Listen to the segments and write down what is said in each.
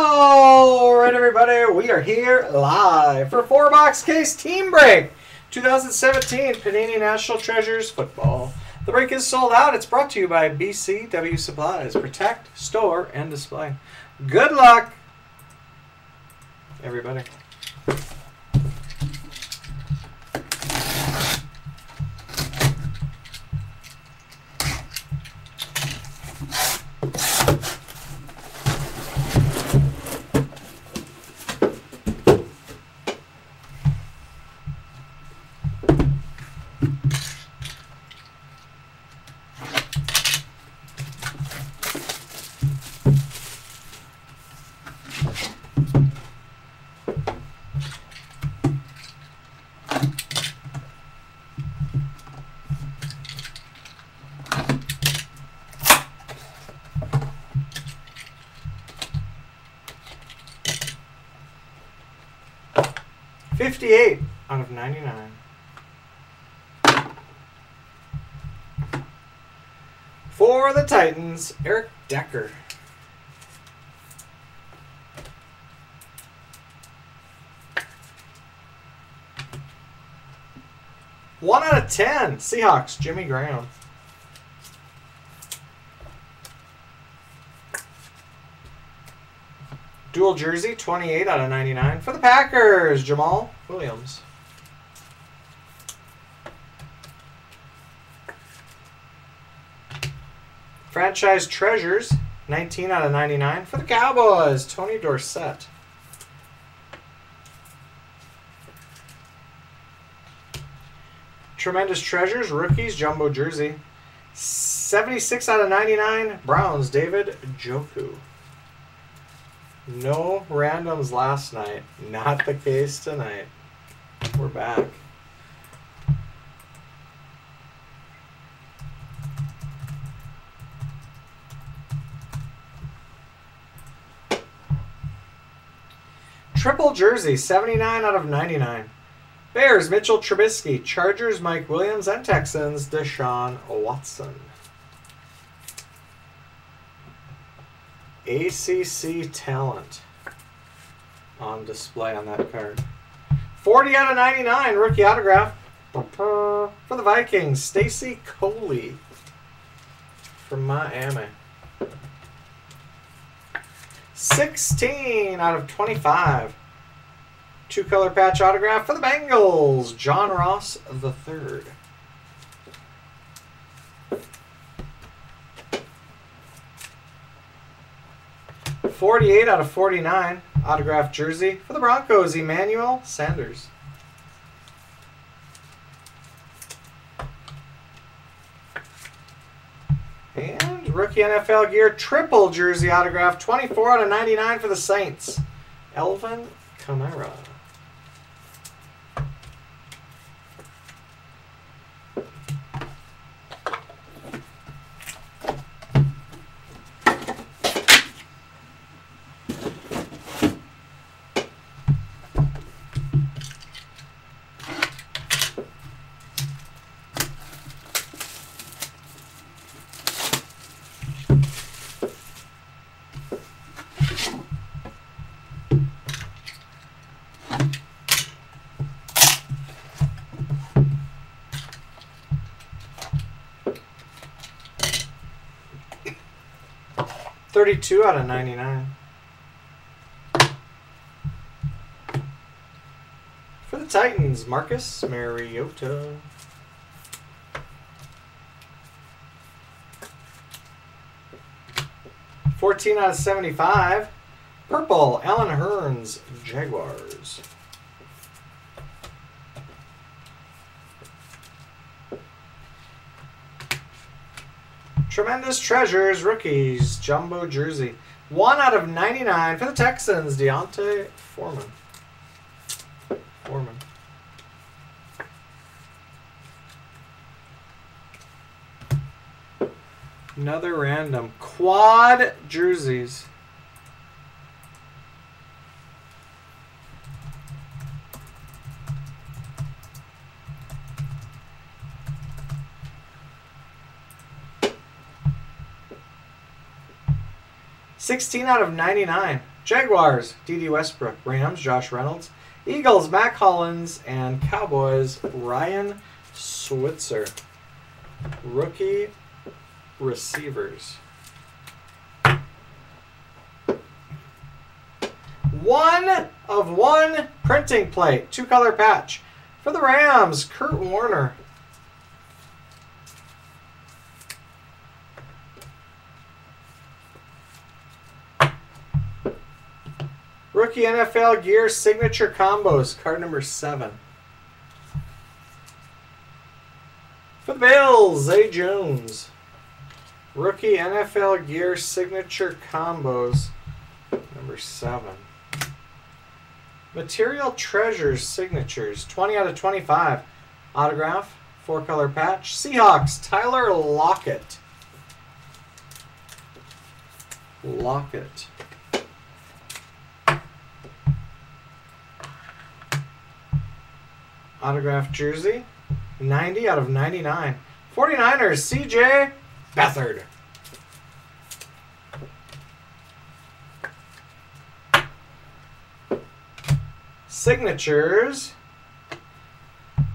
All right, everybody, we are here live for four box case team break 2017 Panini National Treasures football. The break is sold out. It's brought to you by BCW Supplies. Protect, store, and display. Good luck, everybody. Fifty-eight out of ninety-nine. For the Titans, Eric Decker. One out of ten. Seahawks, Jimmy Graham. Dual jersey, 28 out of 99. For the Packers, Jamaal Williams. Franchise Treasures, 19 out of 99. For the Cowboys, Tony Dorsett. Tremendous Treasures, Rookies, Jumbo Jersey. 76 out of 99. Browns, David Njoku. No randoms last night. Not the case tonight. We're back. Triple jersey, 79 out of 99. Bears, Mitchell Trubisky. Chargers, Mike Williams. And Texans, Deshaun Watson. ACC talent on display on that card. 40 out of 99, rookie autograph for the Vikings, Stacy Coley from Miami. 16 out of 25. Two color patch autograph for the Bengals, John Ross the third. 48 out of 49 autographed jersey for the Broncos, Emmanuel Sanders. And rookie NFL gear triple jersey autograph, 24 out of 99 for the Saints, Alvin Kamara. Thirty-two out of ninety-nine. For the Titans, Marcus Mariota. Fourteen out of seventy-five. Purple, Allen Hurns, Jaguars. Tremendous Treasures, rookies, jumbo jersey. One out of 99 for the Texans, D'Onta Foreman. Foreman. Another random. Quad jerseys. Sixteen out of ninety-nine. Jaguars, Dede Westbrook. Rams, Josh Reynolds. Eagles, Mack Hollins. And Cowboys, Ryan Switzer. Rookie receivers. One of one printing plate, two color patch. For the Rams, Kurt Warner. Rookie NFL Gear Signature Combos, card number seven. For the Bills, Zay Jones. Rookie NFL Gear Signature Combos, number seven. Material Treasures Signatures, 20 out of 25. Autograph, four color patch. Seahawks, Tyler Lockett. Lockett. Autograph jersey, 90 out of 99. 49ers, CJ Beathard. Signatures.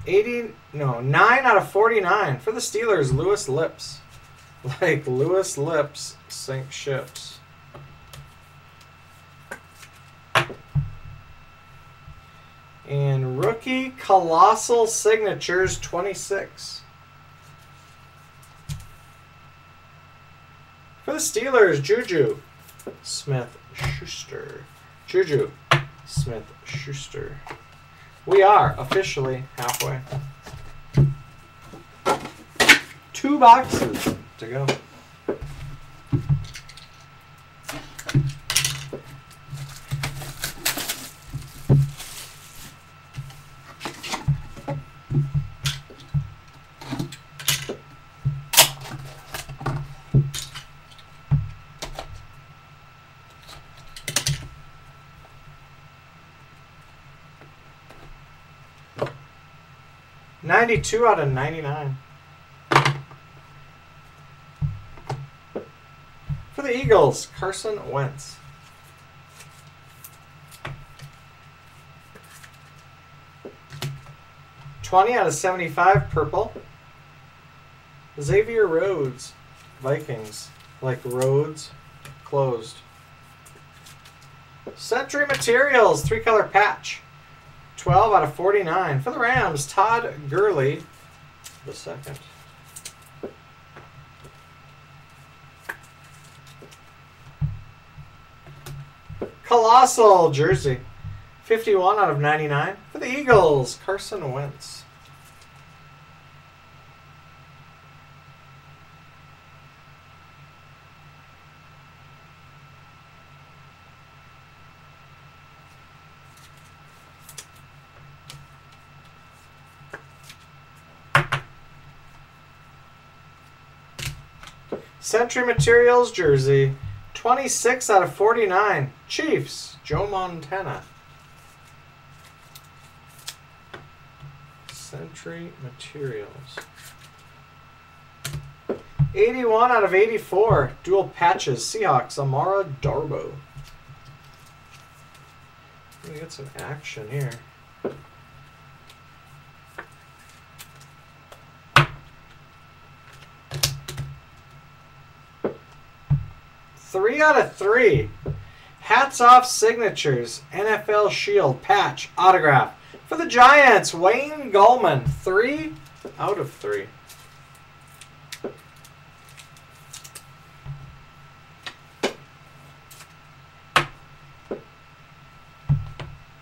80, no, 9 out of 49. For the Steelers, Louis Lipps. Like Lewis Lips sink ships. And rookie Colossal Signatures 26. For the Steelers, Juju Smith Schuster. Juju Smith Schuster. We are officially halfway. Two boxes to go. Ninety-two out of ninety-nine. For the Eagles, Carson Wentz. Twenty out of seventy-five, purple. Xavier Rhodes, Vikings, like roads, closed. Century Materials, three color patch. 12 out of 49. For the Rams, Todd Gurley, the second. Colossal jersey, 51 out of 99. For the Eagles, Carson Wentz. Century Materials jersey, 26 out of 49. Chiefs, Joe Montana. Century Materials. 81 out of 84. Dual patches. Seahawks, Amara Darboh. Me get some action here. Three out of three. Hats off signatures. NFL Shield patch autograph for the Giants. Wayne Gallman. Three out of three.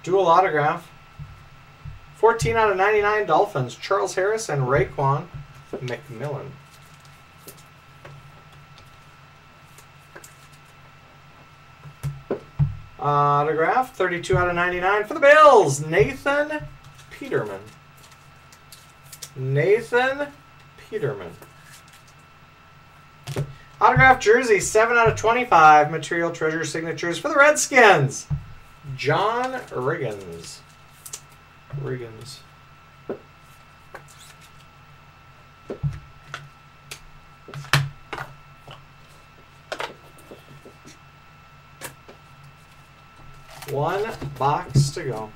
Dual autograph. 14 out of 99 Dolphins. Charles Harris and Raekwon McMillan. Autograph, 32 out of 99 for the Bills, Nathan Peterman. Nathan Peterman. Autograph jersey, 7 out of 25. Material treasure signatures for the Redskins. John Riggins. Riggins. One box to go.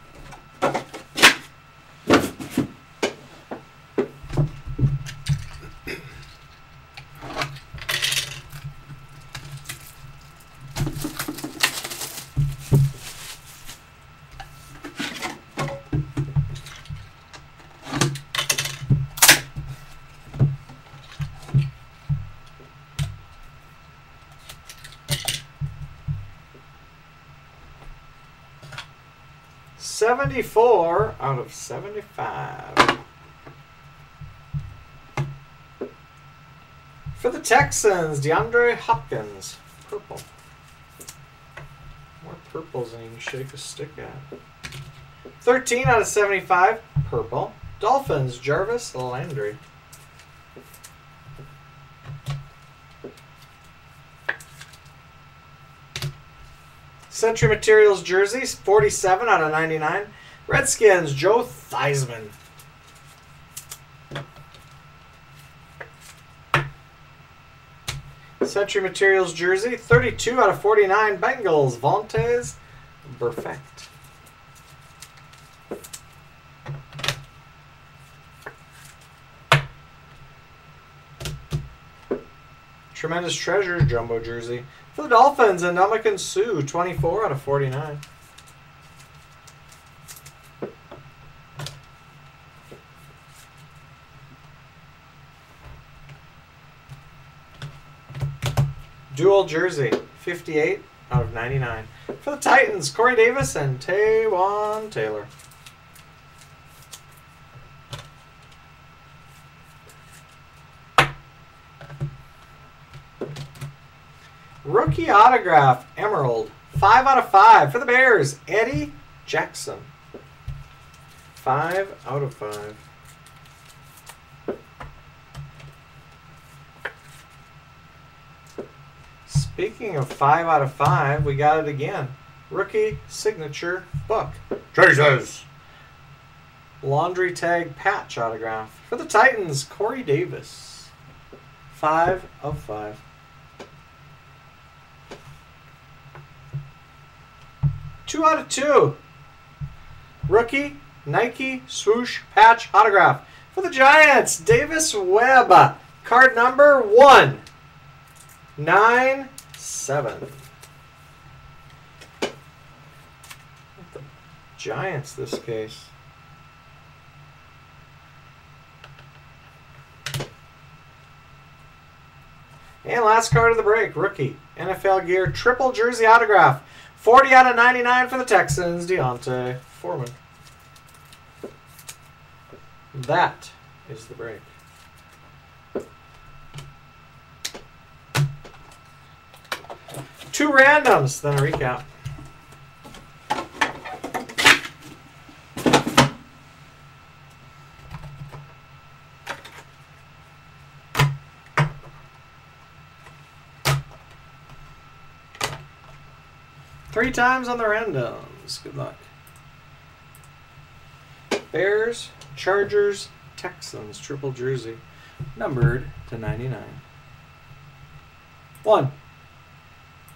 Seventy-four out of seventy-five. For the Texans, DeAndre Hopkins, purple. More purples than you can shake a stick at. 13 out of 75, purple. Dolphins, Jarvis Landry. Century Materials jerseys, 47 out of 99. Redskins, Joe Theismann. Century Materials jersey, 32 out of 49. Bengals, Vontaze, Burfict. Tremendous Treasures jumbo jersey. For the Dolphins, and Ndamukong Suh, 24 out of 49. Dual jersey, 58 out of 99. For the Titans, Corey Davis and Taywan Taylor. Rookie autograph, Emerald. 5 out of 5 for the Bears, Eddie Jackson. 5 out of 5. Speaking of 5 out of 5, we got it again. Rookie signature book. Jesus. Laundry tag patch autograph. For the Titans, Corey Davis. 5 of 5. Two out of two. Rookie Nike swoosh patch autograph for the Giants. Davis Webb. Card number one. Nine seven. The Giants this case. And last card of the break, rookie NFL gear triple jersey autograph. 40 out of 99 for the Texans, D'Onta Foreman. That is the break. Two randoms, then a recap. Three times on the randoms. Good luck. Bears, Chargers, Texans, triple jersey, numbered to 99. One,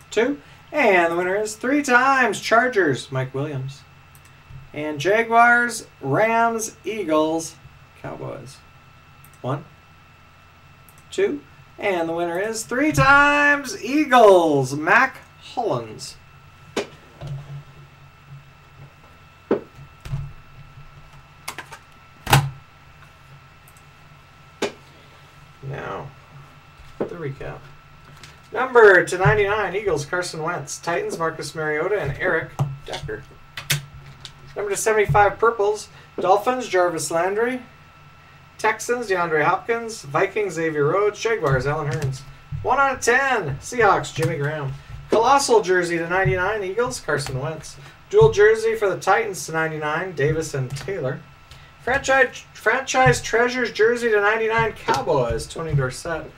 two, and the winner is three times Chargers, Mike Williams. And Jaguars, Rams, Eagles, Cowboys. One, two, and the winner is three times Eagles, Mack Hollins. Now, the recap. Number to 99, Eagles, Carson Wentz. Titans, Marcus Mariota and Eric Decker. Number to 75, Purples, Dolphins, Jarvis Landry. Texans, DeAndre Hopkins. Vikings, Xavier Rhodes. Jaguars, Allen Hurns. 1 out of 10, Seahawks, Jimmy Graham. Colossal jersey to 99, Eagles, Carson Wentz. Dual jersey for the Titans to 99, Davis and Taylor. Franchise franchise treasures jersey to 99 Cowboys Tony Dorsett.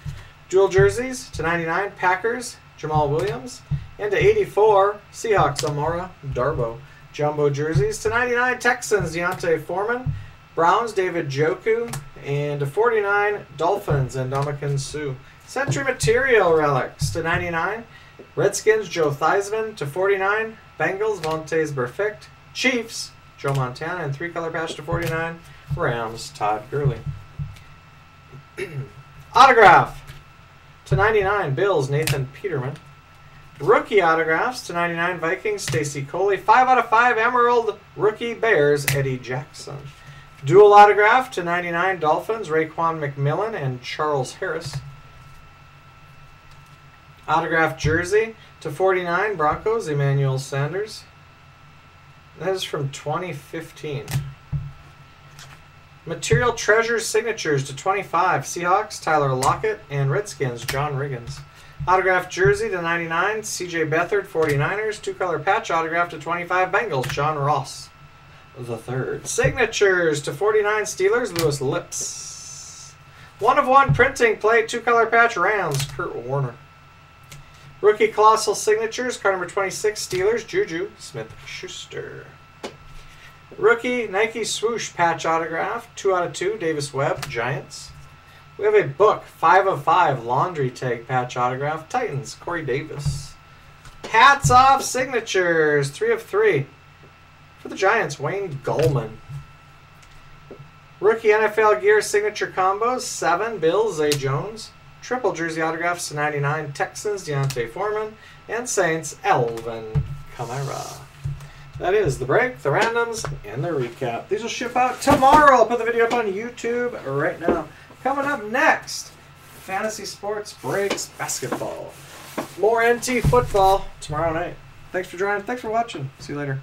Dual jerseys to 99 Packers Jamaal Williams and to 84 Seahawks Amara Darboh. Jumbo jerseys to 99 Texans D'Onta Foreman. Browns David Njoku and to 49 Dolphins and Ndamukong Suh. Century Material relics to 99 Redskins, Joe Theismann to 49. Bengals, Vontaze Burfict. Chiefs, Joe Montana, and three color patch to 49. Rams, Todd Gurley. Autograph to 99, Bills, Nathan Peterman. Rookie autographs to 99, Vikings, Stacy Coley. 5 out of 5, Emerald, Rookie Bears, Eddie Jackson. Dual autograph to 99, Dolphins, Raekwon McMillan and Charles Harris. Autograph jersey to 49, Broncos, Emmanuel Sanders. That is from 2015. Material Treasures signatures to 25, Seahawks, Tyler Lockett, and Redskins, John Riggins. Autograph jersey to 99, CJ Beathard, 49ers. Two color patch autograph to 25, Bengals, John Ross. The third. Signatures to 49, Steelers, Louis Lipps. One of one printing plate, two color patch, Rams, Kurt Warner. Rookie Colossal Signatures, card number 26, Steelers, Juju Smith Schuster. Rookie Nike Swoosh Patch Autograph, 2 out of 2, Davis Webb, Giants. We have a book, 5 of 5, Laundry Tag Patch Autograph, Titans, Corey Davis. Hats Off Signatures, 3 of 3. For the Giants, Wayne Gallman. Rookie NFL Gear Signature Combos, 7, Bill, Zay Jones. Triple jersey autographs to 99 Texans, D'Onta Foreman, and Saints, Alvin Kamara. That is the break, the randoms, and the recap. These will ship out tomorrow. I'll put the video up on YouTube right now. Coming up next, Fantasy Sports Breaks Basketball. More NT football tomorrow night. Thanks for joining. Thanks for watching. See you later.